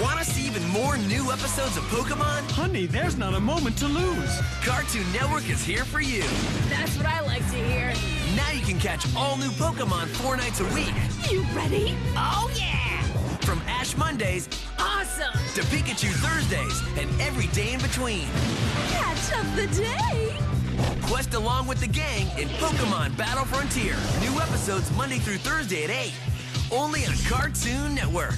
Want to see even more new episodes of Pokemon? Honey, there's not a moment to lose. Cartoon Network is here for you. That's what I like to hear. Now you can catch all new Pokemon four nights a week. You ready? Oh, yeah! From Ash Mondays Awesome! to Pikachu Thursdays and every day in between. Catch up the day! Quest along with the gang in Pokemon Battle Frontier. New episodes Monday through Thursday at 8. Only on Cartoon Network.